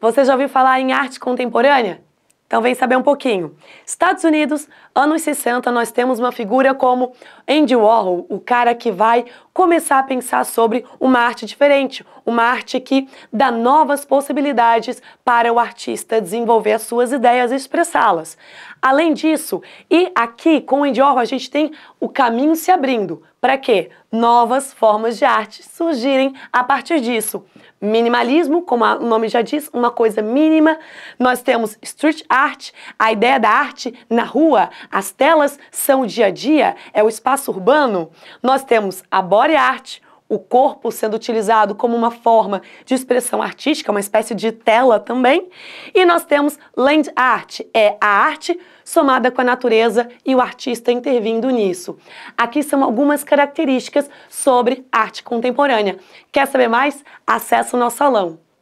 Você já ouviu falar em arte contemporânea? Então vem saber um pouquinho. Estados Unidos, anos 60, nós temos uma figura como Andy Warhol, o cara que vai começar a pensar sobre uma arte diferente, uma arte que dá novas possibilidades para o artista desenvolver as suas ideias e expressá-las. Além disso, e aqui com o Andy Warhol a gente tem o caminho se abrindo. Para quê? Novas formas de arte surgirem a partir disso. Minimalismo, como o nome já diz, uma coisa mínima. Nós temos street art, a ideia da arte na rua, as telas são o dia a dia, é o espaço urbano. Nós temos a body art, o corpo sendo utilizado como uma forma de expressão artística, uma espécie de tela também. E nós temos land art, é a arte somada com a natureza e o artista intervindo nisso. Aqui são algumas características sobre arte contemporânea. Quer saber mais? Acesse o nosso salão.